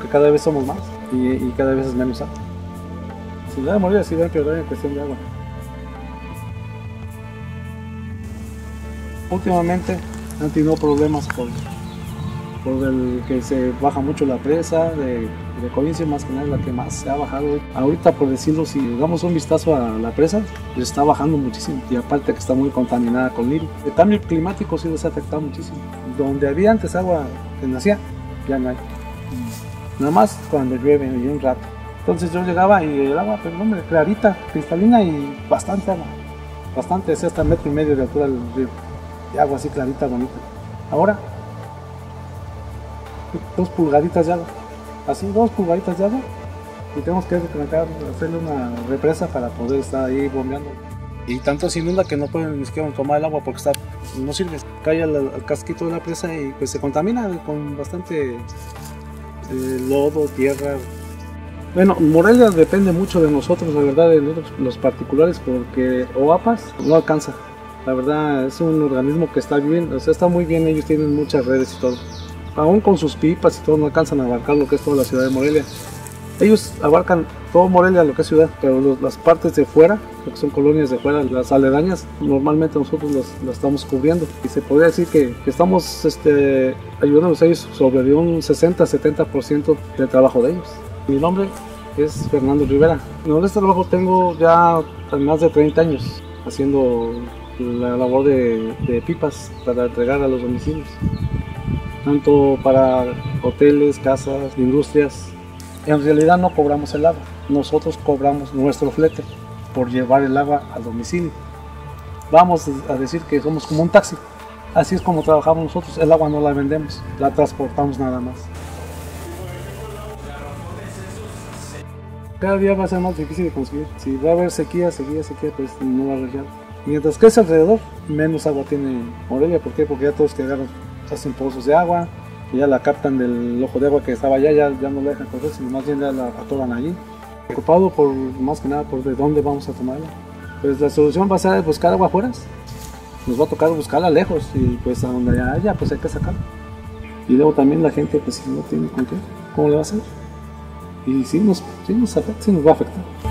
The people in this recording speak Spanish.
porque cada vez somos más y, y cada vez es menos agua. Ciudad de Morelia sí va a empeorar en cuestión de agua. Últimamente han tenido problemas por, por el que se baja mucho la presa de, de Coince, más que nada es la que más se ha bajado. Ahorita, por decirlo, si damos un vistazo a la presa, está bajando muchísimo y aparte que está muy contaminada con lirio. El cambio climático sí les ha afectado muchísimo. Donde había antes agua que nacía, ya no hay. Nada más cuando llueve y un rato. Entonces yo llegaba y el agua, pero hombre, clarita, cristalina y bastante agua. Bastante, es hasta metro y medio de altura del río. Y agua así clarita, bonita. Ahora, dos pulgaditas de agua. Así, dos pulgaditas de agua. Y tenemos que hacerle una represa para poder estar ahí bombeando. Y tanto se inunda que no pueden ni siquiera tomar el agua porque está, no sirve. Cae al, al casquito de la presa y pues se contamina con bastante eh, lodo, tierra. Bueno, Morelia depende mucho de nosotros, la verdad, de nosotros, los particulares, porque OAPAS no alcanza. La verdad, es un organismo que está bien, o sea, está muy bien, ellos tienen muchas redes y todo. Aún con sus pipas y todo, no alcanzan a abarcar lo que es toda la ciudad de Morelia. Ellos abarcan todo Morelia, lo que es ciudad, pero los- las partes de fuera, lo que son colonias de fuera, las aledañas, normalmente nosotros las, las estamos cubriendo. Y se podría decir que, que estamos este, ayudándolos a ellos sobre un 60-70% del trabajo de ellos. Mi nombre es Fernando Rivera. En este trabajo tengo ya más de 30 años haciendo la labor de, de pipas para entregar a los domicilios. Tanto para hoteles, casas, industrias. En realidad no cobramos el agua, nosotros cobramos nuestro flete por llevar el agua al domicilio. Vamos a decir que somos como un taxi. Así es como trabajamos nosotros, el agua no la vendemos, la transportamos nada más. Cada día va a ser más difícil de conseguir. Si va a haber sequía, sequía, sequía, pues no va a ya. Mientras que es alrededor, menos agua tiene Morelia. ¿Por qué? Porque ya todos que agarran, hacen pozos de agua, ya la captan del ojo de agua que estaba allá, ya, ya no la dejan correr, sino más bien ya la atoran allí. Preocupado por, más que nada, por de dónde vamos a tomarla. Pues la solución va a ser buscar agua afuera. Nos va a tocar buscarla lejos y pues a donde haya, pues hay que sacarla. Y luego también la gente, pues si no tiene con qué, ¿cómo le va a hacer? Y sí nos, sí nos afecta, sí nos va a afectar.